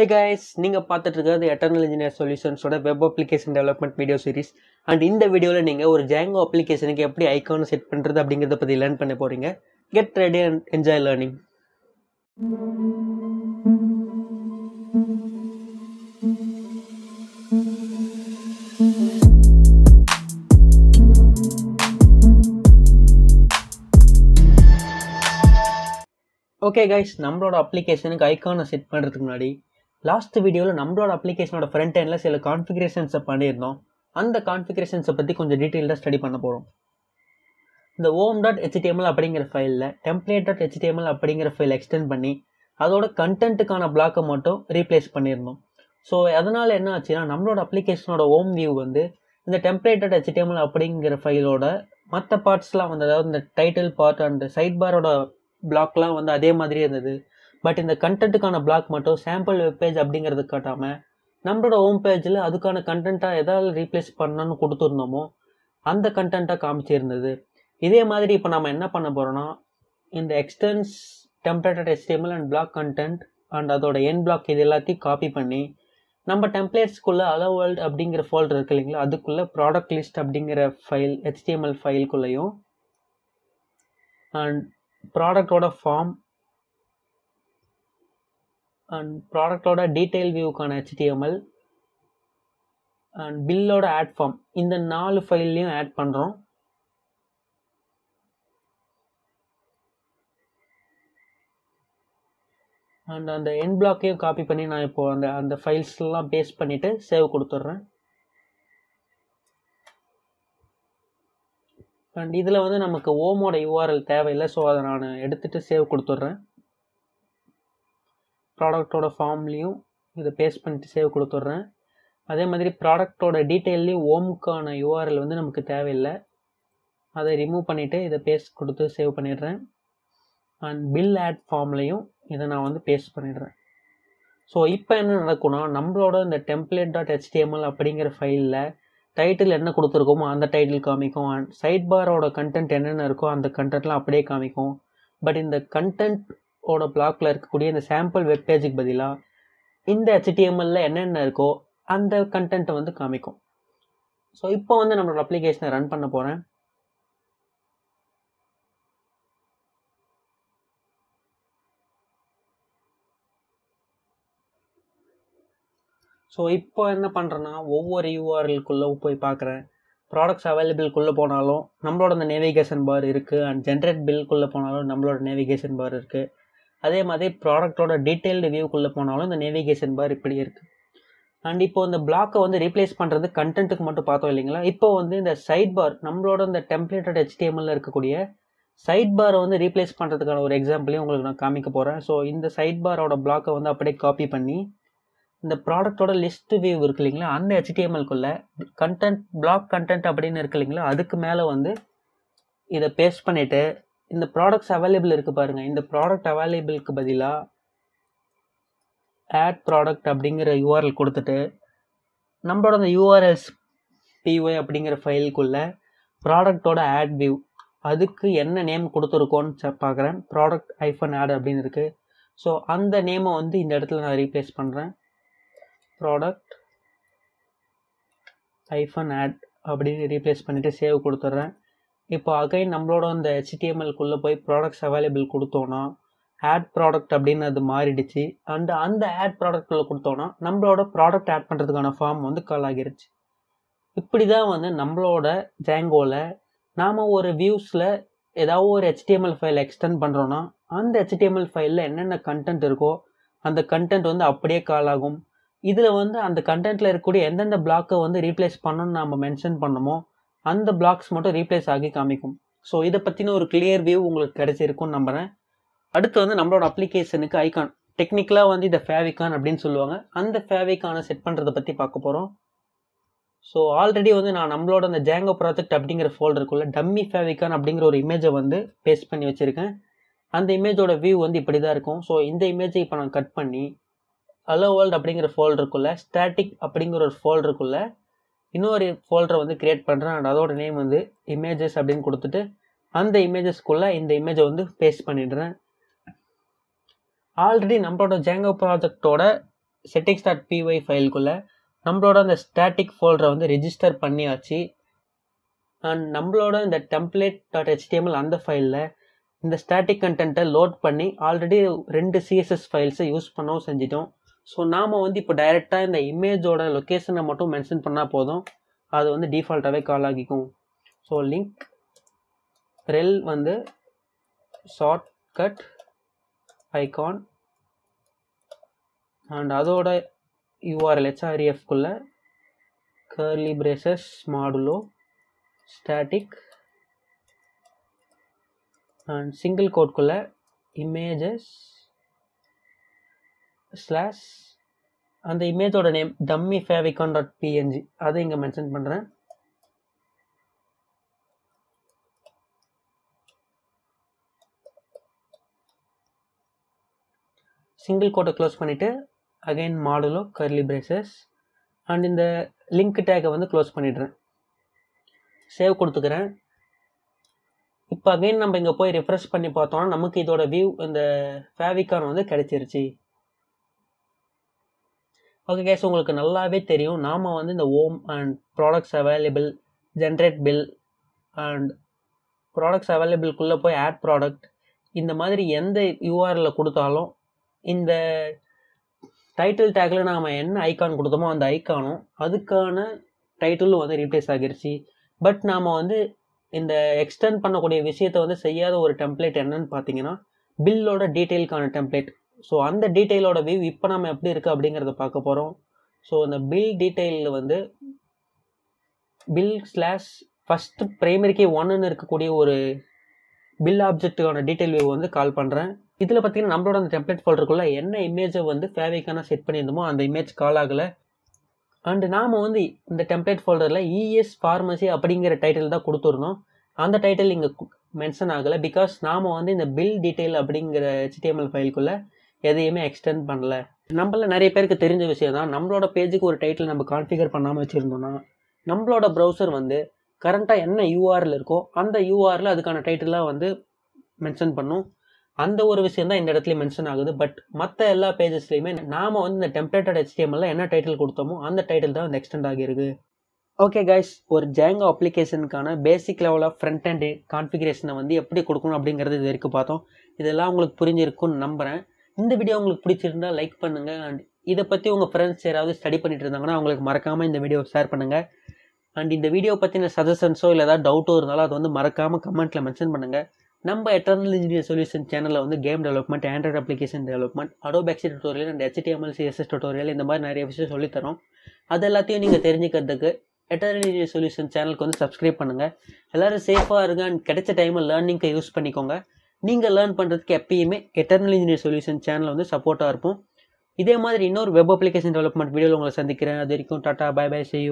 Hey guys நீங்கள் பார்த்துட்டு இருக்கிறது eternal engineer சொல்யூஷன்ஸோட web application development video series and இந்த வீடியோவில் நீங்கள் ஒரு ஜேங்கோ அப்ளிகேஷனுக்கு எப்படி ஐக்கான் செட் பண்ணுறது அப்படிங்கிறத பற்றி லேர்ன் பண்ண போகிறீங்க get ready and enjoy learning okay guys நம்மளோட அப்ளிகேஷனுக்கு ஐக்கானை செட் பண்ணுறதுக்கு முன்னாடி லாஸ்ட் வீடியோவில் நம்மளோட அப்ளிகேஷனோட ஃப்ரண்ட் எண்டில் சில கான்ஃபிகரேஷன்ஸை பண்ணியிருந்தோம். அந்த கான்ஃபிகரேஷன்ஸை பற்றி கொஞ்சம் டீட்டெயில்டாக ஸ்டடி பண்ண போகிறோம் இந்த ஓம் டாட் ஹெச்டிஎம்எல் அப்படிங்கிற ஃபைலில் டெம்ப்ளேட் டாட் ஹெச்டிஎம்எல் அப்படிங்கிற ஃபைல் எக்ஸ்டெண்ட் பண்ணி அதோட கண்டென்ட்டுக்கான பிளாக்கை மட்டும் ரீப்ளேஸ் பண்ணியிருந்தோம். ஸோ அதனால் என்ன ஆச்சுன்னா நம்மளோட அப்ளிகேஷனோட ஓம் வியூ வந்து இந்த டெம்ப்ளேட் டாட் ஹெச்டிஎம்எல் அப்படிங்கிற ஃபைலோட மற்ற பார்ட்ஸ்லாம் வந்து அதாவது இந்த டைட்டில் பார்ட் அண்ட் சைட் பாரோட பிளாக்லாம் வந்து அதே மாதிரி இருந்தது. பட் இந்த கண்டென்ட்டுக்கான பிளாக் மட்டும் சாம்பிள் வெப்பேஜ் அப்படிங்கிறது காட்டாமல் நம்மளோட ஹோம் பேஜில் அதுக்கான கண்டென்ட்டாக எதாவது ரீப்ளேஸ் பண்ணணும்னு கொடுத்துருந்தோமோ அந்த கண்டென்ட்டாக காமிச்சிருந்தது. இதே மாதிரி இப்போ நம்ம என்ன பண்ண போகிறோம்னா இந்த extends templated HTML and block content and அதோட என் பிளாக் இது எல்லாத்தையும் காப்பி பண்ணி நம்ம டெம்ப்ளேட்ஸ்க்குள்ளே அலோ வேர்ல்டு அப்படிங்கிற ஃபோல்டர் இருக்கு இல்லைங்களா அதுக்குள்ளே ப்ராடக்ட் லிஸ்ட் அப்படிங்கிற ஃபைல் ஹெச்டிஎம்எல் ஃபைல்குள்ளேயும் அண்ட் ப்ராடக்டோட ஃபார்ம் அண்ட் ப்ராடக்டோட டீட்டெயில் வியூக்கான ஹெச்டிஎம்எல் அண்ட் பில்லோட ஆட் ஃபார்ம் இந்த நாலு ஃபைல்லையும் ஆட் பண்ணுறோம் அண்ட் அந்த என் பிளாக்கையும் காப்பி பண்ணி நான் இப்போ அந்த அந்த ஃபைல்ஸ்லாம் பேஸ்ட் பண்ணிவிட்டு சேவ் கொடுத்துட்றேன். அண்ட் இதில் வந்து நமக்கு ஓமோட யூஆர்எல் தேவையில்லை ஸோ அதை நான் எடுத்துகிட்டு சேவ் கொடுத்துட்றேன். ப்ராடக்டோட ஃபார்ம்லேயும் இதை பேஸ்ட் பண்ணிட்டு சேவ் கொடுத்துட்றேன். அதே மாதிரி ப்ராடக்டோட டீட்டெயில்லையும் ஓமுக்கான யூஆர்எல் வந்து நமக்கு தேவையில்லை. அதை ரிமூவ் பண்ணிவிட்டு இதை பேஸ்ட் கொடுத்து சேவ் பண்ணிடுறேன். அண்ட் பில் ஆட் ஃபார்ம்லேயும் இதை நான் வந்து பேஸ்ட் பண்ணிடுறேன். ஸோ இப்போ என்ன நடக்கும்னா நம்மளோட இந்த டெம்ப்ளேட் டாட் ஹெச்டிஎம்எல் அப்படிங்கிற ஃபைலில் டைட்டில் என்ன கொடுத்துருக்கோமோ அந்த டைட்டில் காமிக்கும். அண்ட் சைட் பாரோட கண்டென்ட் என்னென்ன இருக்கோ அந்த கண்டென்ட்லாம் அப்படியே காமிக்கும். பட் இந்த ஓட பிளாக்ல இருக்கக்கூடிய இந்த சாம்பிள் வெப்பேஜுக்கு பதிலாக இந்த ஹெச்டிஎம்எல்ல என்னென்ன இருக்கோ அந்த கண்டென்ட்டை வந்து காமிக்கும். ஸோ இப்போ வந்து நம்மளோட அப்ளிகேஷனை ரன் பண்ண போகிறேன் ஸோ இப்போ என்ன பண்ணுறேன்னா ஒவ்வொரு யூஆர்எல்குள்ளே போய் பார்க்குறேன் ப்ராடக்ட்ஸ் அவைலபிள்குள்ளே போனாலும் நம்மளோட அந்த நேவிகேஷன் பார் இருக்குது அண்ட் ஜென்ரேட் பில்குள்ளே போனாலும் நம்மளோட நேவிகேஷன் பார் இருக்குது அதே மாதிரி ப்ராடக்டோட டீட்டெயில்டு வியூக்குள்ளே போனாலும் இந்த நேவிகேஷன் பார் இப்படி இருக்குது அண்ட் இப்போ இந்த பிளாக்கை வந்து ரீப்ளேஸ் பண்ணுறது கண்டென்ட்டுக்கு மட்டும் பார்த்தோம் இல்லைங்களா? இப்போ வந்து இந்த சைட் பார் நம்மளோட இந்த டெம்ப்ளேட்டட் ஹெச்டிஎம்எல்ல இருக்கக்கூடிய சைட் பாரை வந்து ரீப்ளேஸ் பண்ணுறதுக்கான ஒரு எக்ஸாம்பிளையும் உங்களுக்கு நான் காமிக்க போகிறேன் ஸோ இந்த சைட் பாரோட பிளாக்கை வந்து அப்படியே காப்பி பண்ணி இந்த ப்ராடக்டோட லிஸ்ட் வியூ இருக்கு இல்லைங்களா? அந்த ஹெச்டிஎம்எல்குள்ளே கண்டென்ட் பிளாக் கண்டென்ட் அப்படின்னு இருக்கு இல்லைங்களா? அதுக்கு மேலே வந்து இதை பேஸ்ட் பண்ணிவிட்டு இந்த ப்ராடக்ட்ஸ் அவைலபிள் இருக்குது பாருங்கள் இந்த ப்ராடக்ட் அவைலபிளுக்கு பதிலாக ஆட் ப்ராடக்ட் அப்படிங்கிற யூஆர்எல் கொடுத்துட்டு நம்மளோட அந்த யூஆர்எஸ் பிஒய் அப்படிங்கிற ஃபைலுக்குள்ள ப்ராடக்டோட ஆட் வியூ அதுக்கு என்ன நேம் கொடுத்துருக்கோன்னு பார்க்குறேன் ப்ராடக்ட் ஐஃபன் ஆட் அப்படின்னு இருக்குது ஸோ அந்த நேமை வந்து இந்த இடத்துல நான் ரீப்ளேஸ் பண்ணுறேன் ப்ராடக்ட் ஐஃபன் ஆட் அப்படின்னு ரீப்ளேஸ் பண்ணிவிட்டு சேவ் கொடுத்துட்றேன். இப்போ அகைன் நம்மளோட அந்த ஹெச்டிஎம்எல்குள்ளே போய் ப்ராடக்ட்ஸ் அவைலபிள் கொடுத்தோன்னா ஆட் ப்ராடக்ட் அப்படின்னு அது மாறிடுச்சு. அண்ட் அந்த ஆட் ப்ராடக்ட்குள்ளே கொடுத்தோன்னா நம்மளோட ப்ராடக்ட் ஆட் பண்ணுறதுக்கான ஃபார்ம் வந்து கால் ஆகிருச்சு. இப்படி தான் வந்து நம்மளோட ஜேங்கோவில் நாம் ஒரு வியூஸில் ஏதாவது ஒரு ஹெச்டிஎம்எல் ஃபைல் எக்ஸ்டெண்ட் பண்ணுறோன்னா அந்த ஹெச்டிஎம்எல் ஃபைலில் என்னென்ன கண்டென்ட் இருக்கோ அந்த கண்டென்ட் வந்து அப்படியே கால் ஆகும். இதில் வந்து அந்த கண்டென்ட்டில் இருக்கக்கூடிய எந்தெந்த பிளாக்கை வந்து ரீப்ளேஸ் பண்ணணும்னு நம்ம மென்ஷன் பண்ணமோ அந்த பிளாக்ஸ் மட்டும் ரீப்ளேஸ் ஆகி காமிக்கும். ஸோ இதை பற்றின ஒரு கிளியர் வியூ உங்களுக்கு கிடைச்சிருக்கும்னு நம்புகிறேன் அடுத்து வந்து நம்மளோட அப்ளிகேஷனுக்கு ஐகான் டெக்னிக்கலாக வந்து இதை ஃபேவிகான் அப்படின்னு சொல்லுவாங்க. அந்த ஃபேவிகானை செட் பண்ணுறதை பற்றி பார்க்க போகிறோம் ஸோ ஆல்ரெடி வந்து நான் நம்மளோட அந்த ஜேங்கோ ப்ராஜெக்ட் அப்படிங்கிற ஃபோல்டருக்குள்ள டம்மி ஃபேவிகான் அப்படிங்கிற ஒரு இமேஜை வந்து பேஸ்ட் பண்ணி வச்சுருக்கேன். அந்த இமேஜோட வியூ வந்து இப்படி தான் இருக்கும். ஸோ இந்த இமேஜை இப்போ நான் கட் பண்ணி ஹலோ வேர்ல்ட் அப்படிங்கிற ஃபோல்டருக்குள்ளே ஸ்டாட்டிக் அப்படிங்கிற ஒரு ஃபோல்டருக்குள்ளே இன்னொரு ஃபோல்டரை வந்து கிரியேட் பண்ணுறேன் அண்ட் அதோட நேம் வந்து இமேஜஸ் அப்படின்னு கொடுத்துட்டு அந்த இமேஜஸ்க்குள்ளே இந்த இமேஜை வந்து பேஸ்ட் பண்ணிடுறேன். ஆல்ரெடி நம்மளோட ஜேங்கோ ப்ராஜெக்டோட செட்டிங்ஸ் டாட் பிஒய் ஃபைலுக்குள்ளே நம்மளோட அந்த ஸ்டாட்டிக் ஃபோல்டரை வந்து ரெஜிஸ்டர் பண்ணியாச்சு. அண்ட் நம்மளோட இந்த டெம்ப்ளேட் டாட் ஹெச்டிஎம்எல் அந்த ஃபைலில் இந்த ஸ்டாட்டிக் கண்டென்ட்டை லோட் பண்ணி ஆல்ரெடி ரெண்டு சிஎஸ்எஸ் ஃபைல்ஸை யூஸ் பண்ணவும் செஞ்சிட்டோம். ஸோ நாம் வந்து இப்போ டைரெக்டாக இந்த இமேஜோட லொக்கேஷனை மட்டும் மென்ஷன் பண்ணால் போதும். அது வந்து டிஃபால்ட்டாகவே கால் ஆகிக்கும். ஸோ லிங்க் ரெல் வந்து ஷார்ட் கட் ஐகான் அண்ட் அதோட URL ஹெச்ஆர்இஎஃப்குள்ள curly braces modulo static and single கோட்குள்ள images slash அந்த இமேஜோட name dummy favicon dot PNG அதை இங்கே மென்ஷன் பண்ணுறேன் சிங்கிள் கோட்டை க்ளோஸ் பண்ணிவிட்டு again modulo curly braces and இந்த லிங்க் டேக்கை வந்து க்ளோஸ் பண்ணிடுறேன். சேவ் கொடுத்துக்கிறேன். இப்போ அகைன் நம்ம இங்கே போய் ரிஃப்ரெஷ் பண்ணி பார்த்தோம்னா நமக்கு இதோட வியூ இந்த ஃபேவிகான் வந்து கிடைச்சிருச்சு. ஓகே கேஸ் உங்களுக்கு நல்லாவே தெரியும். நாம் வந்து இந்த home and products available generate bill and products அவைலபிள்குள்ளே போய் ஆட் ப்ராடக்ட் இந்த மாதிரி எந்த யூஆரில் கொடுத்தாலும் இந்த டைட்டில் டேக்கில் நாம் என்ன ஐக்கான் கொடுத்தோமோ அந்த ஐக்கானும் அதுக்கான டைட்டிலும் வந்து ரீப்ளேஸ் ஆகிருச்சு. பட் நாம் வந்து இந்த எக்ஸ்டெண்ட் பண்ணக்கூடிய விஷயத்தை வந்து செய்யாத ஒரு டெம்ப்ளேட் என்னன்னு பார்த்தீங்கன்னா பில்லோட டீட்டெயிலுக்கான டெம்ப்ளேட் ஸோ அந்த டீட்டெயிலோட வியூ இப்போ நம்ம எப்படி இருக்குது அப்படிங்கிறத பார்க்க போகிறோம் ஸோ அந்த பில் டீட்டெயிலில் வந்து பில் ஸ்லாஷ் ஃபஸ்ட்டு ப்ரைமரிக்கே ஒன்றுன்னு இருக்கக்கூடிய ஒரு பில் ஆப்ஜெக்ட்டுக்கான டீட்டெயில் வியூ வந்து கால் பண்ணுறேன் இதில் பார்த்தீங்கன்னா நம்மளோட அந்த டெம்ப்ளேட் ஃபோல்டருக்குள்ளே என்ன இமேஜை வந்து ஃபேவிக்கான செட் பண்ணியிருந்தோமோ அந்த இமேஜ் கால் ஆகலை. அண்டு நாம் வந்து இந்த டெம்ப்ளேட் ஃபோல்டரில் இஎஸ் ஃபார்மசி அப்படிங்கிற டைட்டில் தான் கொடுத்துருந்தோம் அந்த டைட்டில் இங்கே மென்ஷன் ஆகலை. பிகாஸ் நாம் வந்து இந்த பில் டீட்டெயில் அப்படிங்கிற ஹெச்டிஎம்எல் ஃபைலுக்குள்ளே எதையுமே எக்ஸ்டெண்ட் பண்ணல. நம்மள நிறைய பேருக்கு தெரிஞ்ச விஷயம் தான் நம்மளோட பேஜுக்கு ஒரு டைட்டில் நம்ம கான்ஃபிகர் பண்ணாமல் வச்சுருந்தோம்னா நம்மளோட ப்ரௌசர் வந்து கரண்ட்டாக என்ன யூஆரில் இருக்கோ அந்த யூஆரில் அதுக்கான டைட்டிலாக வந்து மென்ஷன் பண்ணும். அந்த ஒரு விஷயம் தான் இந்த இடத்துல மென்ஷன் ஆகுது. பட் மற்ற எல்லா பேஜஸ்லையுமே நாம் வந்து இந்த டெம்ப்ளேட்டட் ஹெச்டிஎம்எல்ல என்ன டைட்டில் கொடுத்தோமோ அந்த டைட்டில் தான் வந்து எக்ஸ்டெண்ட் ஆகியிருக்கு. ஓகே கைஸ் ஒரு Django அப்ளிகேஷனுக்கான basic level of front end கான்ஃபிகரேஷனை வந்து எப்படி கொடுக்கணும் அப்படிங்கிறது இது வரைக்கும் பார்த்தோம். இதெல்லாம் உங்களுக்கு புரிஞ்சிருக்கும்னு நம்புகிறேன் இந்த வீடியோ உங்களுக்கு பிடிச்சிருந்தா லைக் பண்ணுங்கள் அண்ட் இதை பற்றி உங்கள் ஃப்ரெண்ட்ஸ் யாராவது ஸ்டடி பண்ணிட்டு இருந்தாங்கன்னா அவங்களுக்கு மறக்காமல் இந்த வீடியோ ஷேர் பண்ணுங்கள் அண்ட் இந்த வீடியோ பற்றின சஜஷன்ஸோ இல்லை ஏதாவது டவுட்டோ இருந்தாலும் அது வந்து மறக்காமல் கமெண்ட்டில் மென்ஷன் பண்ணுங்கள் நம்ம எட்டர்னல் இன்ஜினியர் சொல்யூஷன் சேனலில் வந்து game development Android application development Adobe XD tutorial and HTML CSS tutorial இந்த மாதிரி நிறைய விஷயம் சொல்லித்தரோம். அது எல்லாத்தையும் நீங்கள் தெரிஞ்சுக்கிறதுக்கு எட்டர்னல் இன்ஜினியர் சொல்யூஷன் சேனலுக்கு வந்து சப்ஸ்கிரைப் பண்ணுங்கள் எல்லோரும் சேஃபாக இருங்க அண்ட் கிடைச்ச டைமை லேர்னிங்க்கு யூஸ் பண்ணிக்கோங்க. நீங்கள் லேர்ன் பண்ணுறதுக்கு எப்பயுமே எட்டர்னல் இன்ஜினியர் சொல்யூஷன் சேனல் வந்து சப்போர்ட்டாக இருப்போம். இதே மாதிரி இன்னொரு வெப் அப்ளிகேஷன் டெவலப்மெண்ட் வீடியோவில் உங்களை சந்திக்கிறேன். அது வரைக்கும் டாட்டா பை பை see